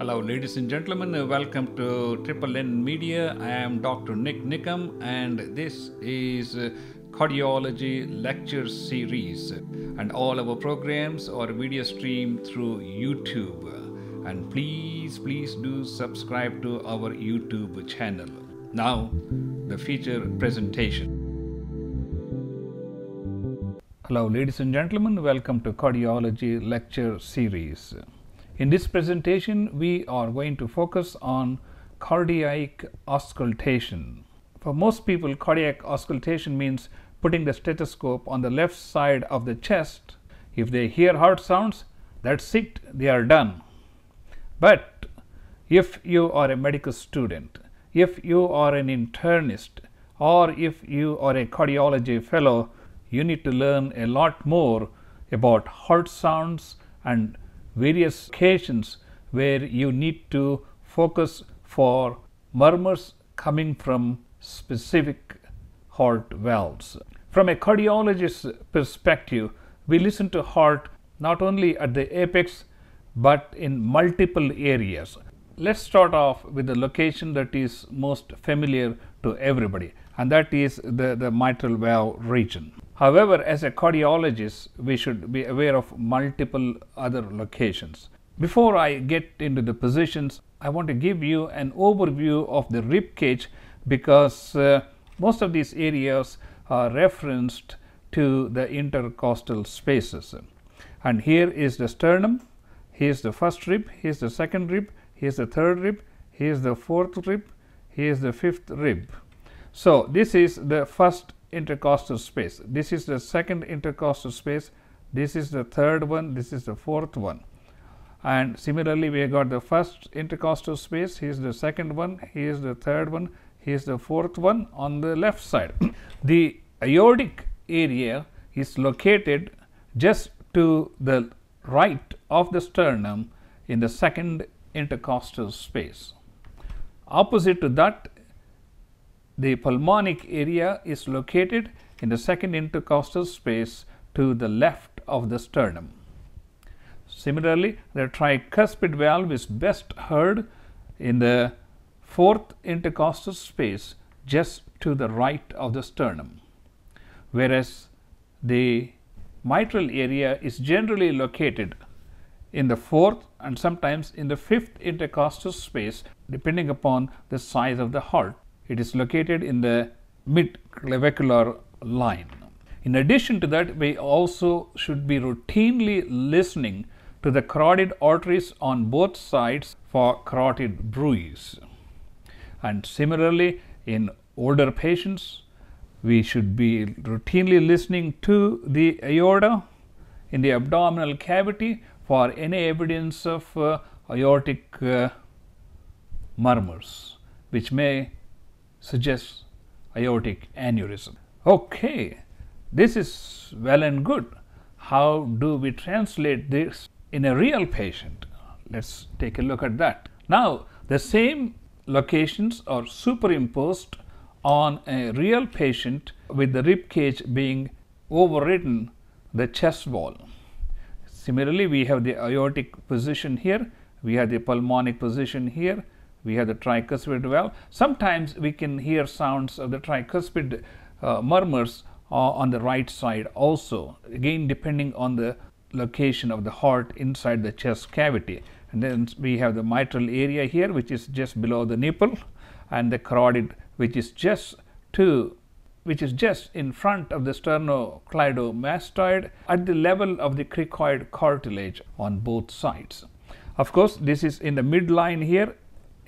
Hello, ladies and gentlemen. Welcome to Triple N Media. I am Dr. Nik Nikam, and this is Cardiology Lecture Series. And all our programs are video streamed through YouTube. And please, please do subscribe to our YouTube channel. Now, the feature presentation. Hello, ladies and gentlemen. Welcome to Cardiology Lecture Series. In this presentation, we are going to focus on cardiac auscultation. For most people, cardiac auscultation means putting the stethoscope on the left side of the chest. If they hear heart sounds, that's it, they are done. But if you are a medical student, if you are an internist, or if you are a cardiology fellow, you need to learn a lot more about heart sounds and various occasions where you need to focus for murmurs coming from specific heart valves. From a cardiologist's perspective, we listen to heart not only at the apex but in multiple areas. Let's start off with the location that is most familiar to everybody, and that is the, the mitral valve region. However, as a cardiologist, we should be aware of multiple other locations. Before I get into the positions, I want to give you an overview of the rib cage because uh, most of these areas are referenced to the intercostal spaces. And here is the sternum, here is the first rib, here is the second rib, here is the third rib, here is the fourth rib, here is the fifth rib. So, this is the first intercostal space. This is the second intercostal space. This is the third one. This is the fourth one. And similarly, we have got the first intercostal space. Here is the second one. Here is the third one. Here is the fourth one on the left side. the aortic area is located just to the right of the sternum in the second intercostal space. Opposite to that the pulmonic area is located in the second intercostal space to the left of the sternum. Similarly, the tricuspid valve is best heard in the fourth intercostal space just to the right of the sternum, whereas the mitral area is generally located in the fourth and sometimes in the fifth intercostal space depending upon the size of the heart. It is located in the mid clavicular line. In addition to that, we also should be routinely listening to the carotid arteries on both sides for carotid bruits. And similarly, in older patients, we should be routinely listening to the aorta in the abdominal cavity for any evidence of uh, aortic uh, murmurs, which may suggest aortic aneurysm. Okay, this is well and good. How do we translate this in a real patient? Let's take a look at that. Now, the same locations are superimposed on a real patient with the rib cage being overridden the chest wall. Similarly, we have the aortic position here, we have the pulmonic position here, we have the tricuspid valve. Sometimes we can hear sounds of the tricuspid uh, murmurs uh, on the right side also, again depending on the location of the heart inside the chest cavity. And then we have the mitral area here, which is just below the nipple, and the carotid, which is just to which is just in front of the sternocleidomastoid at the level of the cricoid cartilage on both sides. Of course, this is in the midline here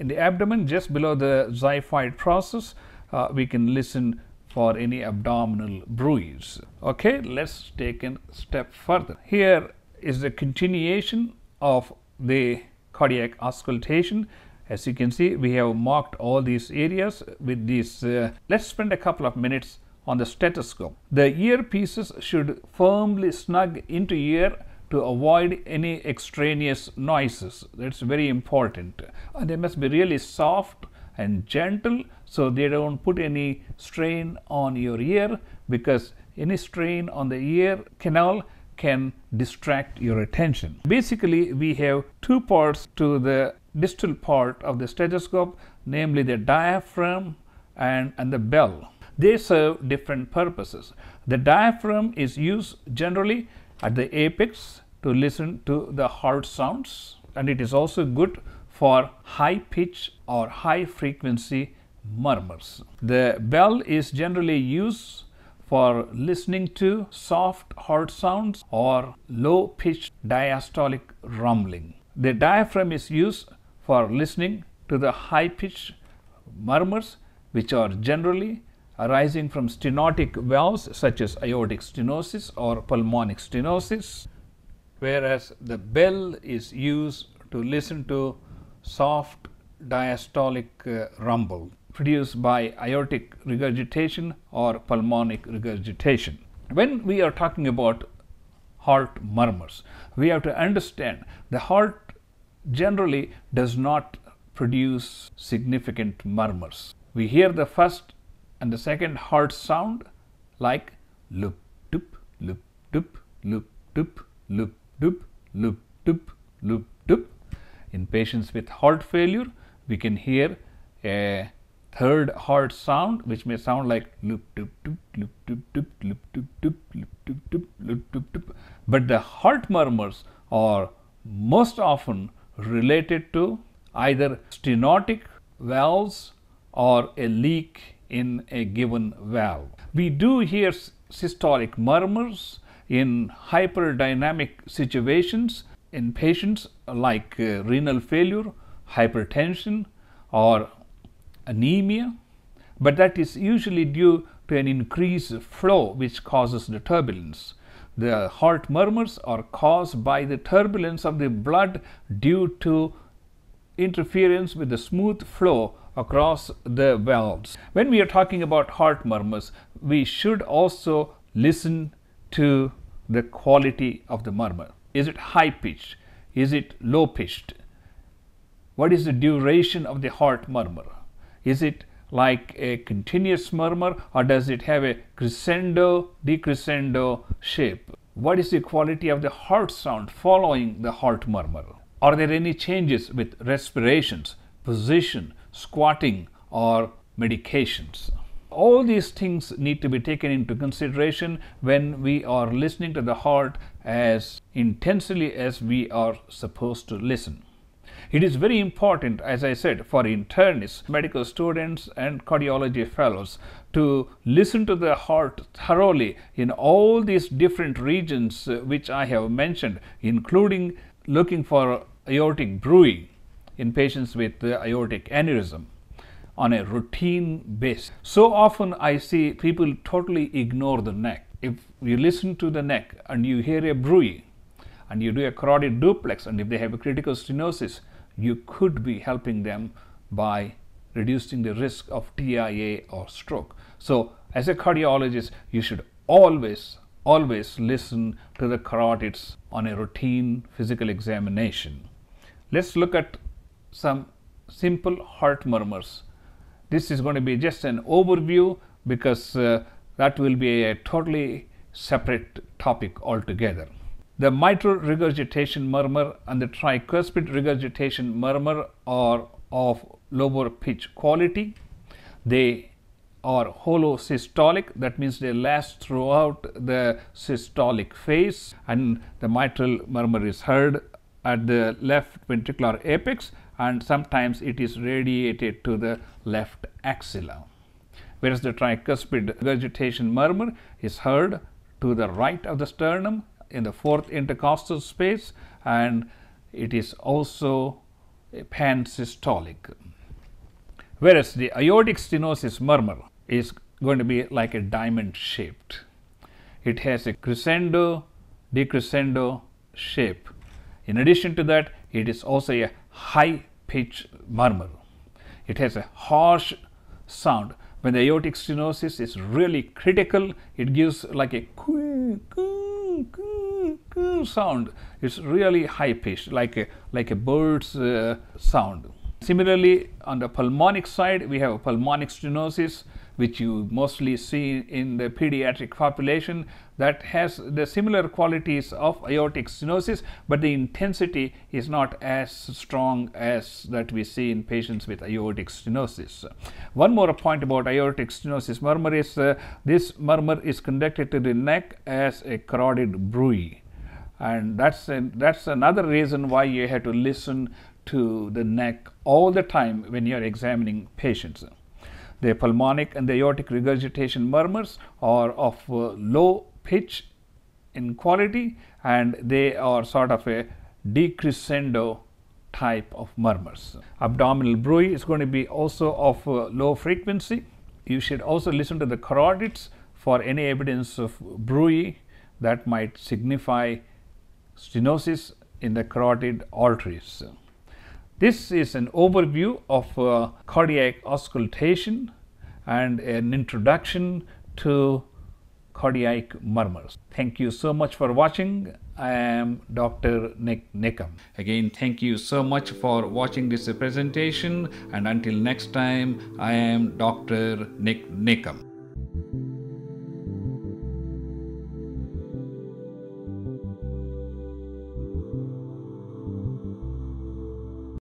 in the abdomen just below the xiphoid process uh, we can listen for any abdominal bruits. Okay, let's take a step further. Here is the continuation of the cardiac auscultation. As you can see, we have marked all these areas with these. Uh, let's spend a couple of minutes on the stethoscope. The earpieces should firmly snug into ear to avoid any extraneous noises. That's very important. And they must be really soft and gentle so they don't put any strain on your ear because any strain on the ear canal can distract your attention. Basically, we have two parts to the distal part of the stethoscope, namely the diaphragm and, and the bell. They serve different purposes. The diaphragm is used generally at the apex to listen to the heart sounds, and it is also good for high pitch or high frequency murmurs. The bell is generally used for listening to soft heart sounds or low pitched diastolic rumbling. The diaphragm is used for listening to the high pitched murmurs which are generally arising from stenotic valves such as aortic stenosis or pulmonic stenosis, whereas the bell is used to listen to soft diastolic uh, rumble produced by aortic regurgitation or pulmonic regurgitation. When we are talking about heart murmurs, we have to understand the heart generally does not produce significant murmurs. We hear the first and the second heart sound like loop doop loop doop loop doop loop doop loop doop loop doop. In patients with heart failure, we can hear a third heart sound which may sound like loop doop doop loop doop doop loop doop doop loop doop doop loop doop doop. But the heart murmurs are most often related to either stenotic valves or a leak in a given valve. We do hear systolic murmurs in hyperdynamic situations in patients like uh, renal failure, hypertension, or anemia, but that is usually due to an increased flow which causes the turbulence. The heart murmurs are caused by the turbulence of the blood due to interference with the smooth flow across the valves. When we are talking about heart murmurs, we should also listen to the quality of the murmur. Is it high pitched? Is it low pitched? What is the duration of the heart murmur? Is it like a continuous murmur or does it have a crescendo decrescendo shape? What is the quality of the heart sound following the heart murmur? Are there any changes with respirations, position, squatting, or medications? All these things need to be taken into consideration when we are listening to the heart as intensely as we are supposed to listen. It is very important, as I said, for internists, medical students, and cardiology fellows to listen to the heart thoroughly in all these different regions uh, which I have mentioned, including looking for aortic bruit in patients with uh, aortic aneurysm on a routine basis. So often I see people totally ignore the neck. If you listen to the neck and you hear a bruit and you do a carotid duplex and if they have a critical stenosis, you could be helping them by reducing the risk of TIA or stroke. So, as a cardiologist, you should always, always listen to the carotids on a routine physical examination. Let's look at some simple heart murmurs. This is going to be just an overview because uh, that will be a totally separate topic altogether. The mitral regurgitation murmur and the tricuspid regurgitation murmur are of lower pitch quality. They are holosystolic, that means they last throughout the systolic phase, and the mitral murmur is heard at the left ventricular apex, and sometimes it is radiated to the left axilla. Whereas the tricuspid regurgitation murmur is heard to the right of the sternum in the fourth intercostal space and it is also pansystolic. Whereas the aortic stenosis murmur is going to be like a diamond shaped. It has a crescendo decrescendo shape. In addition to that, it is also a high pitch murmur. It has a harsh sound. When the aortic stenosis is really critical, it gives like a sound. It's really high pitched, like a like a bird's uh, sound. Similarly, on the pulmonic side, we have a pulmonic stenosis, which you mostly see in the pediatric population that has the similar qualities of aortic stenosis, but the intensity is not as strong as that we see in patients with aortic stenosis. One more point about aortic stenosis murmur is uh, this murmur is conducted to the neck as a carotid bruit and that's a, that's another reason why you have to listen to the neck all the time when you are examining patients. The pulmonic and the aortic regurgitation murmurs are of uh, low pitch in quality and they are sort of a decrescendo type of murmurs. Abdominal bruit is going to be also of uh, low frequency. You should also listen to the carotids for any evidence of bruit that might signify stenosis in the carotid arteries. This is an overview of uh, cardiac auscultation and an introduction to cardiac murmurs. Thank you so much for watching. I am Dr. Nik Nikam. Again, thank you so much for watching this presentation and until next time, I am Dr. Nik Nikam.